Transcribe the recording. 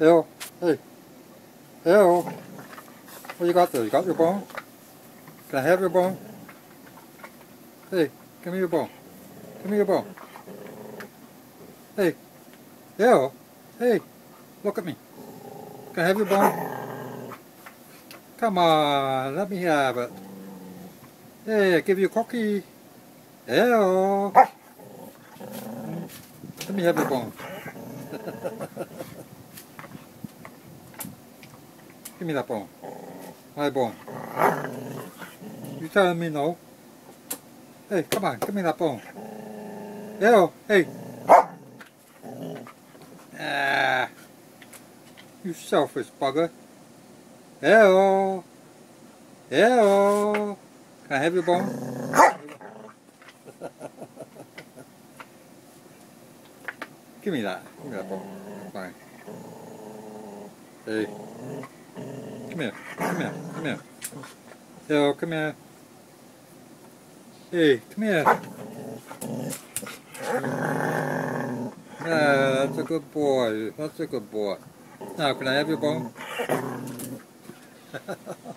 Ew. Hey. Ew. What you got there? You got your bone? Can I have your bone? Hey, give me your bone. Give me your bone. Hey. Ew. Hey. Look at me. Can I have your bone? Come on, let me have it. Hey, give you a cookie. Ew. Let me have your bone. Give me that bone. My bone. You telling me no? Hey, come on, give me that bone. Ew, hey. Ah. You selfish bugger. Ew. Ew. Can I have your bone? Give me that. Give me that bone. Fine. Hey. Come here. Come here. Come here. Yo, come here. Hey, come here. Yeah, that's a good boy. That's a good boy. Now, can I have your bone?